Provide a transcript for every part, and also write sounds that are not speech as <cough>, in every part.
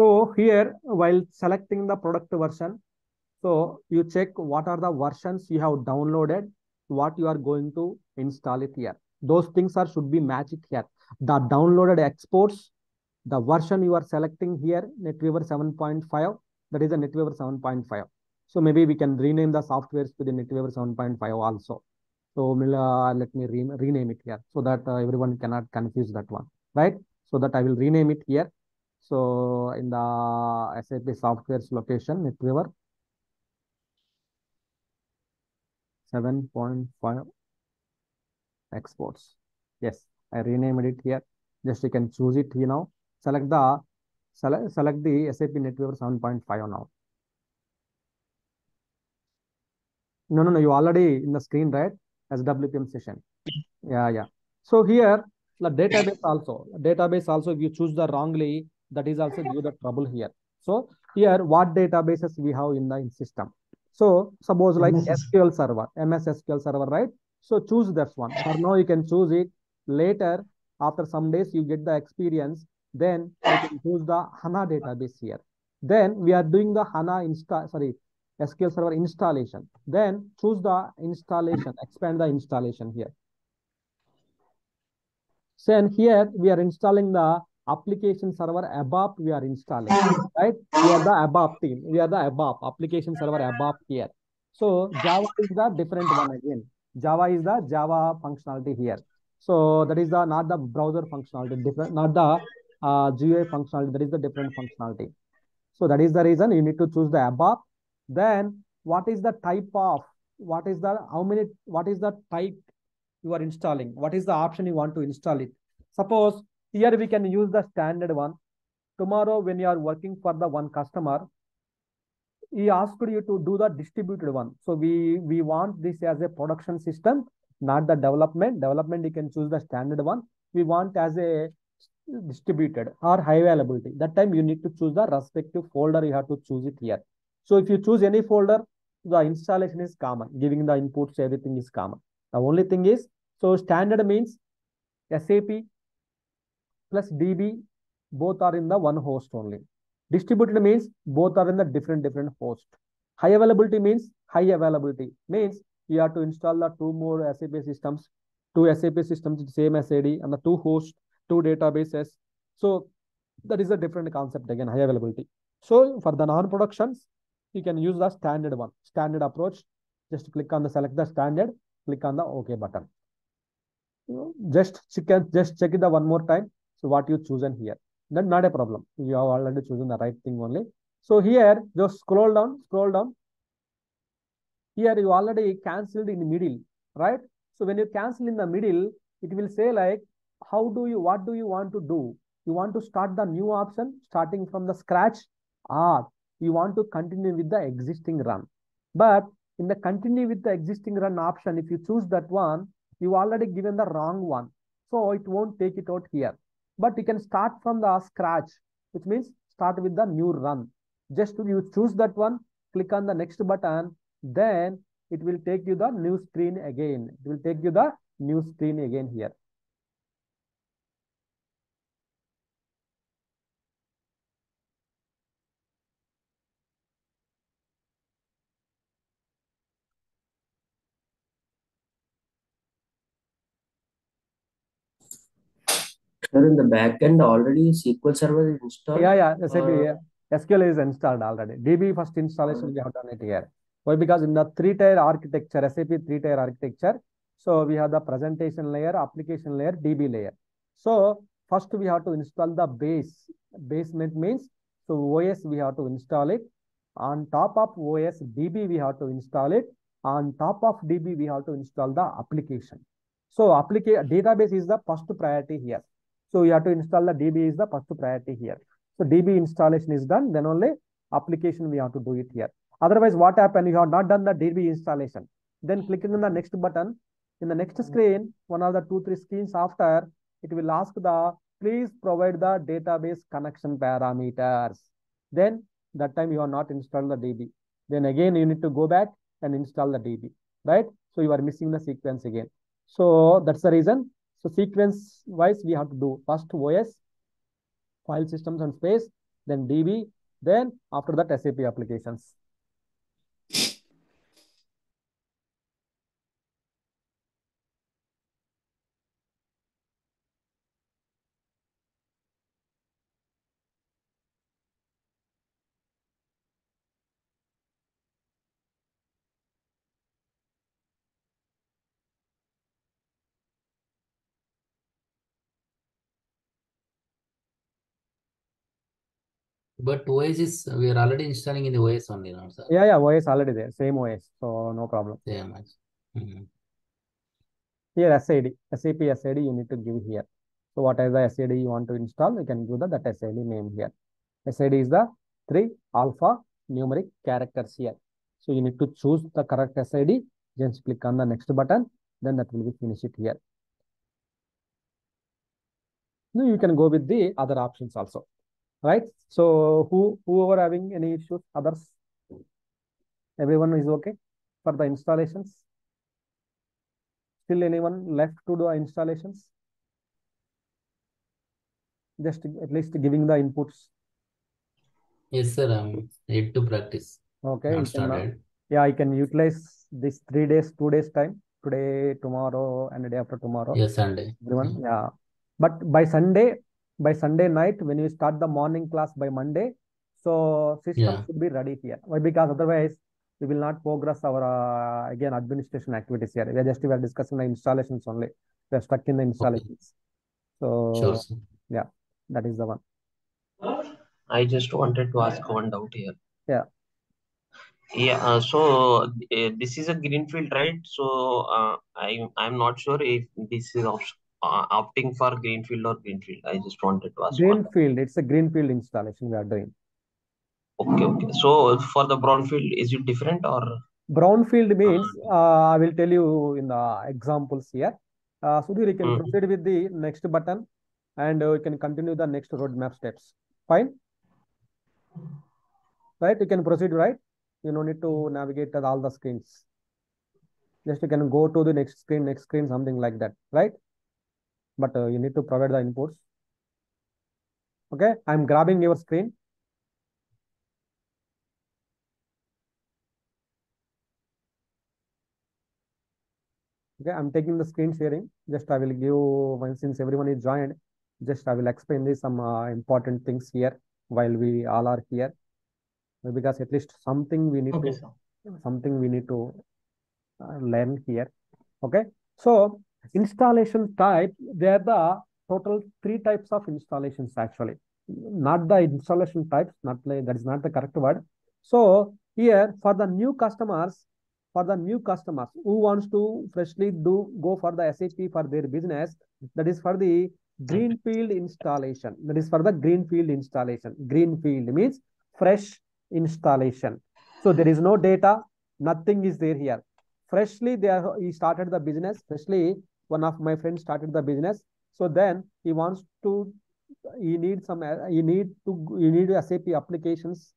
So here, while selecting the product version, so you check what are the versions you have downloaded, what you are going to install it here. Those things are should be matched here. The downloaded exports, the version you are selecting here, NetWeaver 7.5, that is a NetWeaver 7.5. So maybe we can rename the softwares to the NetWeaver 7.5 also. So uh, let me re rename it here so that uh, everyone cannot confuse that one, right? So that I will rename it here. So in the SAP softwares location, NetWeaver 7.5 exports. Yes, I renamed it here. Just you can choose it you know. Select the select, select the SAP NetWeaver 7.5 now. No, no, no, you already in the screen, right? SWPM session. Yeah, yeah. So here, the database also, database also, if you choose the wrongly, that is also give the trouble here. So here, what databases we have in the in system? So suppose like MS. SQL Server, MS SQL Server, right? So choose this one. For now, you can choose it. Later, after some days, you get the experience. Then you can choose the HANA database here. Then we are doing the HANA install, sorry, SQL Server installation. Then choose the installation, expand the installation here. So and here we are installing the application server ABAP we are installing, right? We are the ABAP team. We are the ABAP, application server ABAP here. So Java is the different one again. Java is the Java functionality here. So that is the not the browser functionality, different, not the uh, GUI functionality. That is the different functionality. So that is the reason you need to choose the ABAP. Then what is the type of, what is the, how many, what is the type you are installing? What is the option you want to install it? Suppose here we can use the standard one. Tomorrow when you are working for the one customer, he asked you to do the distributed one. So we, we want this as a production system, not the development. Development, you can choose the standard one. We want as a distributed or high availability. That time you need to choose the respective folder. You have to choose it here. So if you choose any folder, the installation is common. Giving the inputs, everything is common. The only thing is, so standard means SAP plus DB, both are in the one host only. Distributed means both are in the different, different host. High availability means high availability means you have to install the two more SAP systems, two SAP systems, same SID and the two hosts, two databases. So that is a different concept again, high availability. So for the non-productions, you can use the standard one, standard approach. Just click on the select the standard, click on the OK button. Just check, just check it the one more time. So what you chosen here, then not a problem. You have already chosen the right thing only. So here, just scroll down, scroll down. Here you already cancelled in the middle, right? So when you cancel in the middle, it will say like, how do you, what do you want to do? You want to start the new option starting from the scratch or you want to continue with the existing run. But in the continue with the existing run option, if you choose that one, you already given the wrong one. So it won't take it out here. But you can start from the scratch, which means start with the new run. Just you choose that one, click on the next button, then it will take you the new screen again. It will take you the new screen again here. Sir, in the backend already SQL Server is installed. Yeah, yeah, SAP, uh, yeah. SQL is installed already. DB first installation we have done it here. Why? Because in the three-tier architecture, SAP three-tier architecture, so we have the presentation layer, application layer, DB layer. So first we have to install the base. Basement means so OS we have to install it. On top of OS DB we have to install it. On top of DB we have to install the application. So application database is the first priority here. So you have to install the DB is the first priority here. So DB installation is done, then only application we have to do it here. Otherwise, what happened? You have not done the DB installation. Then clicking on the next button. In the next hmm. screen, one of the two, three screens after, it will ask the, please provide the database connection parameters. Then that time you are not installed the DB. Then again, you need to go back and install the DB, right? So you are missing the sequence again. So that's the reason. So sequence wise, we have to do first OS, file systems and space, then DB, then after that SAP applications. But OS is we are already installing in the OS only now, sir. Yeah, yeah, OS already there, same OS, so no problem. Same as. Mhm. Here SID, SAP SID you need to give here. So what is the SID you want to install? You can give the that SID name here. SID is the three alpha numeric characters here. So you need to choose the correct SID, just click on the next button, then that will be finished here. Now you can go with the other options also, right? So who whoever having any issues, others, everyone is okay for the installations. Still anyone left to do installations? Just at least giving the inputs. Yes, sir. I'm yet to practice. Okay, Not uh, started. yeah, I can utilize this three days, two days time, today, tomorrow, and the day after tomorrow. Yes, Sunday. Everyone, Mhm. yeah. But by Sunday, by Sunday night, when you start the morning class by Monday, so system Yeah. should be ready here. Why? Because otherwise, we will not progress our uh, again administration activities here. We are just we are discussing the installations only. We are stuck in the installations. Sure, So sir. yeah, that is the one. I just wanted to ask one doubt here. Yeah. Yeah, uh, so uh, this is a greenfield, right? So uh, I I'm not sure if this is uh, opting for greenfield or greenfield. I just wanted to ask. Greenfield, it's a greenfield installation we are doing. Okay, okay. So for the brownfield, is it different or? Brownfield means, uh, I will tell you in the examples here. Uh, Sudhir, you can Mhm. proceed with the next button and uh, you can continue the next roadmap steps. Fine? Right? You can proceed, right? You no need to navigate at all the screens. Just you can go to the next screen, next screen, something like that, right? But uh, you need to provide the inputs. Okay, I'm grabbing your screen. Okay, I'm taking the screen sharing. Just I will give since everyone is joined. Just I will explain this some uh, important things here while we all are here. Because at least something we need Okay, to sir. something we need to uh, learn here. Okay, so installation type, there are the total three types of installations actually. Not the installation types, not that is not the correct word. So here for the new customers, for the new customers who wants to freshly do go for the SAP for their business, that is for the greenfield installation. That is for the greenfield installation. Greenfield means fresh installation. So there is no data, nothing is there here. Freshly, they are, he started the business. Freshly, one of my friends started the business. So then he wants to, he needs some, uh, he need to, he need SAP applications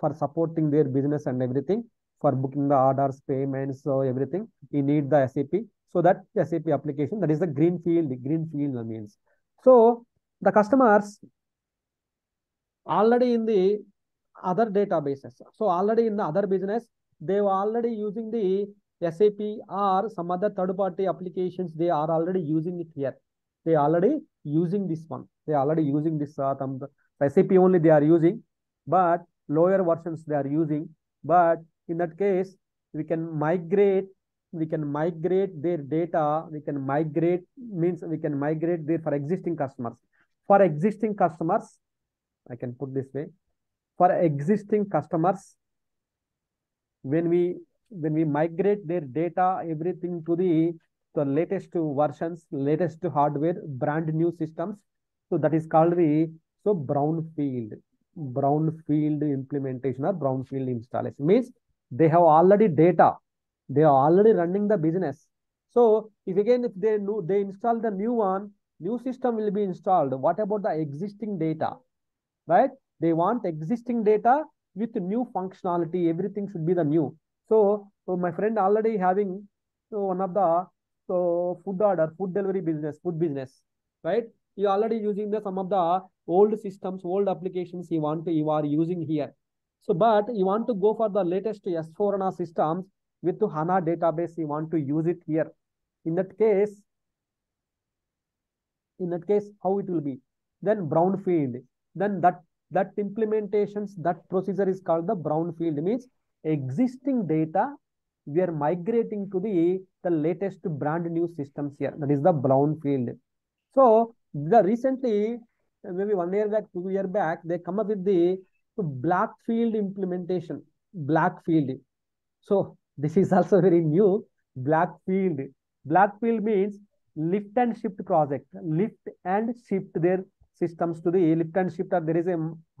for supporting their business and everything, for booking the orders, payments, so everything. He need the SAP. So that SAP application, that is the green field green field means. So the customers already in the other databases. So already in the other business, they were already using the SAP or some other third party applications. They are already using it here. They already using this one. They already using this uh, the SAP only they are using, but lower versions they are using. But in that case, we can migrate. We can migrate their data. We can migrate means we can migrate their for existing customers. For existing customers, I can put this way for existing customers when we when we migrate their data everything to the the latest versions latest hardware brand new systems. So that is called the so brownfield brownfield implementation or brownfield installation. Means they have already data. They are already running the business. So if again if they know they install the new one new system will be installed. What about the existing data? Right? They want existing data with new functionality. Everything should be the new. So, so my friend already having so one of the so food order, food delivery business, food business, right? You already using the some of the old systems, old applications you want to, you are using here. So, but you want to go for the latest S4 HANA systems with the HANA database, you want to use it here. In that case, in that case, how it will be? Then brownfield. Then that that implementations, that procedure is called the brownfield, means existing data we are migrating to the the latest brand new systems here. That is the brownfield. So the recently, maybe one year back, two year back, they come up with the black field implementation. black field So this is also very new. black field black field means lift and shift project. Lift and shift their systems to the lift and shift. There is a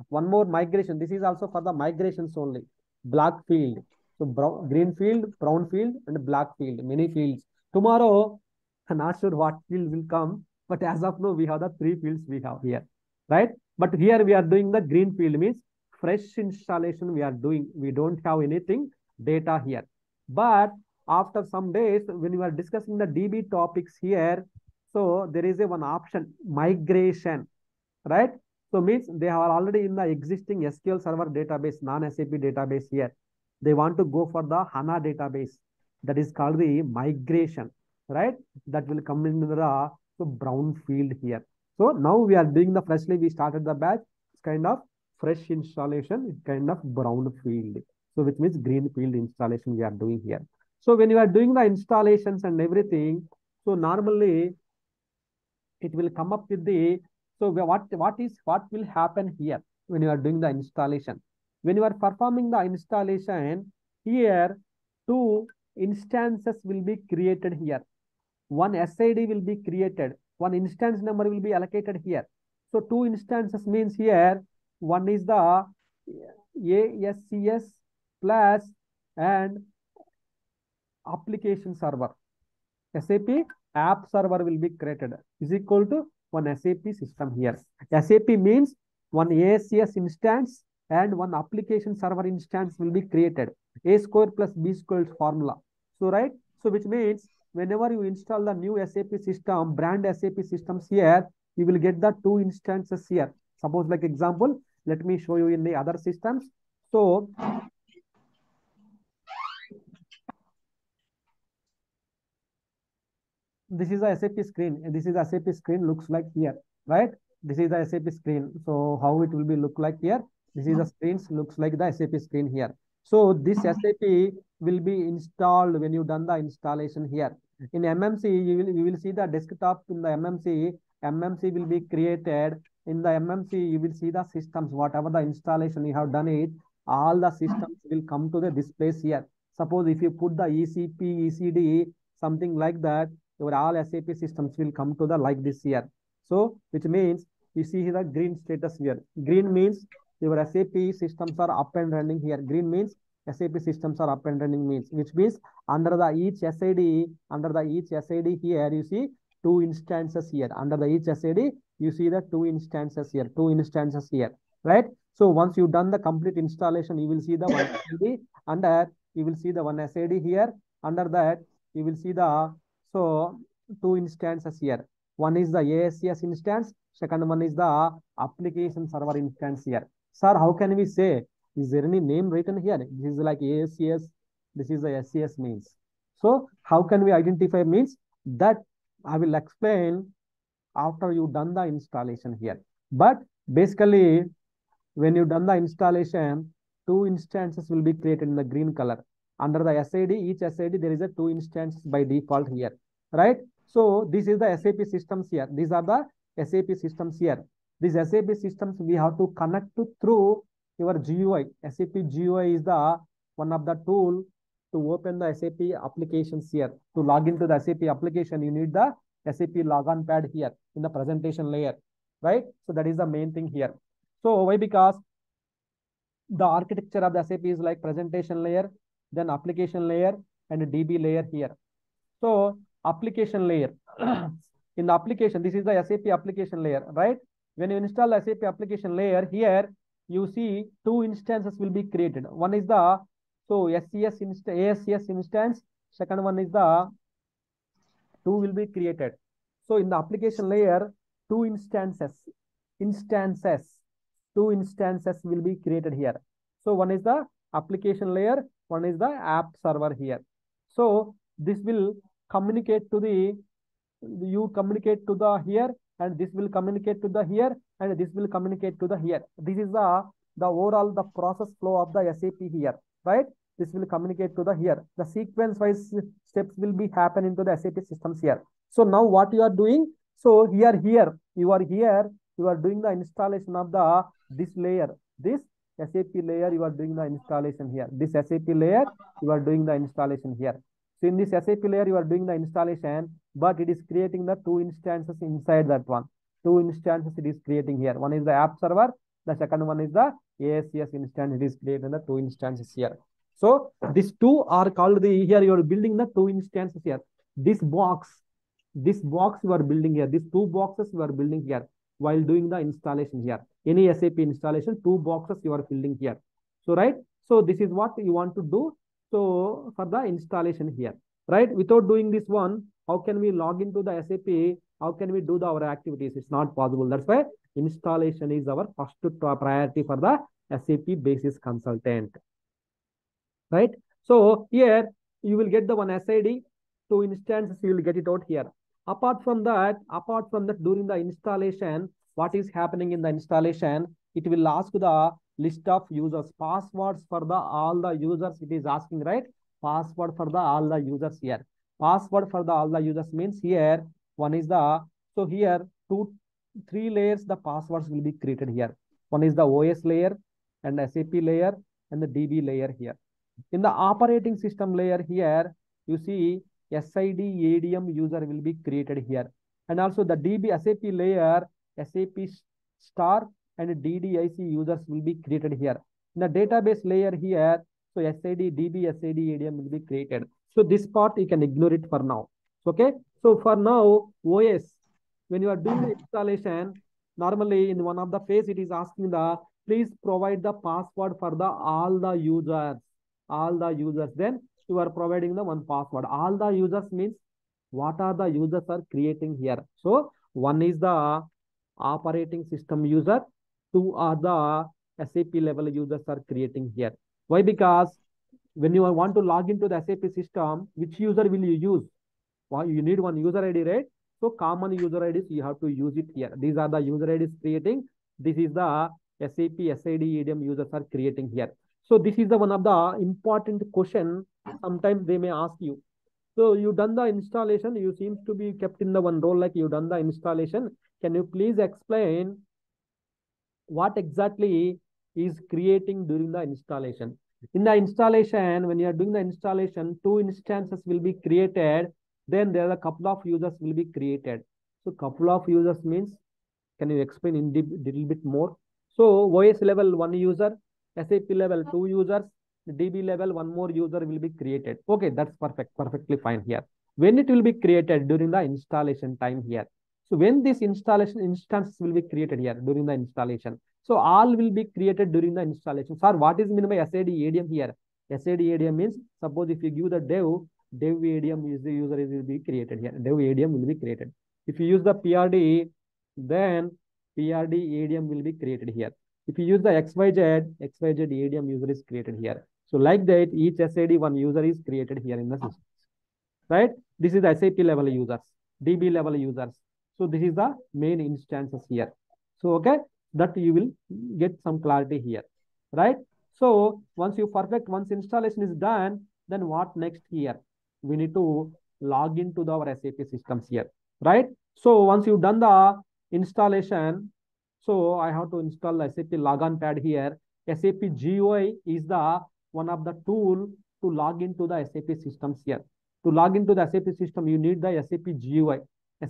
one more migration. This is also for the migrations only. Blackfield. So brown, green field, brown field, and black field, many fields. Tomorrow, I'm not sure what field will come, but as of now, we have the three fields we have here, right? But here we are doing the green field means fresh installation we are doing. We don't have anything data here. But after some days, when we are discussing the DB topics here, so there is a one option, migration, right? So means they are already in the existing SQL Server database, non-SAP database here they want to go for the HANA database. That is called the migration, right? That will come in the so brown field here. So now we are doing the freshly, we started the batch. It's kind of fresh installation, it's kind of brown field. So which means green field installation we are doing here. So when you are doing the installations and everything, so normally it will come up with the, so what, what is, what will happen here when you are doing the installation? when you are performing the installation, here two instances will be created here. One SID will be created. One instance number will be allocated here. So two instances means here, one is the ASCS plus and application server. SAP app server will be created is equal to one SAP system here. SAP means one ASCS instance and one application server instance will be created. A square plus B squared formula. So, right? So, which means whenever you install the new SAP system, brand SAP systems here, you will get the two instances here. Suppose like example, let me show you in the other systems. So, this is a SAP screen. This is a SAP screen looks like here, right? This is the SAP screen. So, how it will be look like here? This is the screens looks like the SAP screen here. So this SAP will be installed when you done the installation here. In MMC, you will, you will see the desktop in the MMC. MMC will be created. In the MMC, you will see the systems, whatever the installation you have done it, all the systems will come to the displays here. Suppose if you put the ECP, ECD, something like that, your all SAP systems will come to the like this year. So, which means you see the green status here. Green means your SAP systems are up and running here. Green means SAP systems are up and running means, which means under the each SID, under the each SID here, you see two instances here. Under the each SID, you see the two instances here, two instances here, right? So once you've done the complete installation, you will see the one SID. Under, you will see the one SID here. Under that, you will see the, so two instances here. One is the ASCS instance. Second one is the application server instance here. Sir, how can we say? Is there any name written here? This is like ASCS. This is the SCS means. So how can we identify means that I will explain after you done the installation here. But basically, when you done the installation, two instances will be created in the green color. Under the SID, each SID, there is a two instances by default here, right? So this is the SAP systems here. These are the SAP systems here. These SAP systems we have to connect to through your GUI. SAP GUI is the one of the tool to open the SAP applications here. To log into the SAP application, you need the SAP logon pad here in the presentation layer, right? So that is the main thing here. So why? Because the architecture of the SAP is like presentation layer, then application layer, and DB layer here. So application layer. <clears throat> in the application, this is the SAP application layer, right? When you install SAP application layer here, you see two instances will be created. One is the so SCS inst ASCS instance. Second one is the two will be created. So in the application layer, two instances. instances. Two instances will be created here. So one is the application layer, one is the app server here. So this will communicate to the you communicate to the here and this will communicate to the here and this will communicate to the here. This is the the overall the process flow of the SAP here, right? This will communicate to the here. The sequence wise steps will be happen into the SAP systems here. So now what you are doing? So here, here, you are here, you are doing the installation of the this layer, this SAP layer, you are doing the installation here. This SAP layer, you are doing the installation here. So in this SAP layer, you are doing the installation, but it is creating the two instances inside that one. Two instances it is creating here. One is the app server, the second one is the ASCS instance. It is creating the two instances here. So these two are called the here you are building the two instances here. This box, this box you are building here. These two boxes you are building here while doing the installation here. Any SAP installation, two boxes you are filling here. So right. So this is what you want to do. So for the installation here, right? Without doing this one, how can we log into the SAP? How can we do the, our activities? It's not possible. That's why installation is our first priority for the SAP basis consultant right? So here you will get the one SID, two instances, you will get it out here. Apart from that, apart from that, during the installation, what is happening in the installation, it will ask the list of users, passwords for the all the users it is asking, right? Password for the all the users here. Password for the all the users means here, one is the, so here, two, three layers, the passwords will be created here. One is the OS layer and SAP layer and the DB layer here. In the operating system layer here, you see SID ADM user will be created here. And also the DB SAP layer, SAP star and DDIC users will be created here. In the database layer here, so SID, DB, SID, ADM will be created. So this part you can ignore it for now. Okay. So for now, OS, when you are doing the installation, normally in one of the phase, it is asking the, please provide the password for the all the users all the users then you are providing the one password all the users means what are the users are creating here so one is the operating system user two are the sap level users are creating here why because when you want to log into the sap system which user will you use well, you need one user id right so common user ids you have to use it here these are the user ids creating this is the sap sid adm users are creating here so this is the one of the important question. Sometimes they may ask you. So you done the installation. You seems to be kept in the one role like you done the installation. Can you please explain what exactly is creating during the installation? In the installation, when you are doing the installation, two instances will be created. Then there are a couple of users will be created. So couple of users means, can you explain in a little bit more? So OS level one user, SAP level two users, DB level one more user will be created. Okay, that's perfect, perfectly fine here. When it will be created during the installation time here. So when this installation instances will be created here during the installation. So all will be created during the installation. Sir, what is meant by SID ADM here? SID ADM means suppose if you give the dev, dev ADM is the user is will be created here. Dev ADM will be created. If you use the PRD, then PRD ADM will be created here. If you use the XYZ, XYZ ADM user is created here. So like that, each SID one user is created here in the system. Right? This is SAP level users, DB level users. So this is the main instances here. So okay, that you will get some clarity here. Right? So once you perfect, once installation is done, then what next here? We need to log into the, our SAP systems here. Right? So once you've done the installation, so I have to install the SAP logon pad here. SAP GUI is the one of the tool to log into the SAP systems here. To log into the SAP system, you need the SAP GUI.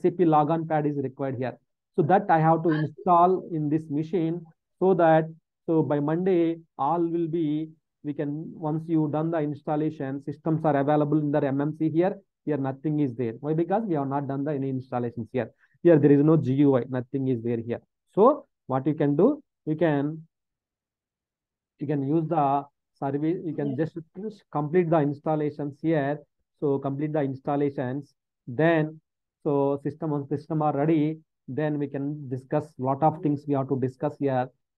SAP logon pad is required here. So that I have to install in this machine so that so by Monday all will be we can once you done the installation systems are available in the MMC here. Here nothing is there. Why? Because we have not done the any installations here. Here there is no GUI. Nothing is there here. So what you can do, you can you can use the service, you can just complete the installations here. So complete the installations. Then so system on system are ready. then we can discuss lot of things we have to discuss here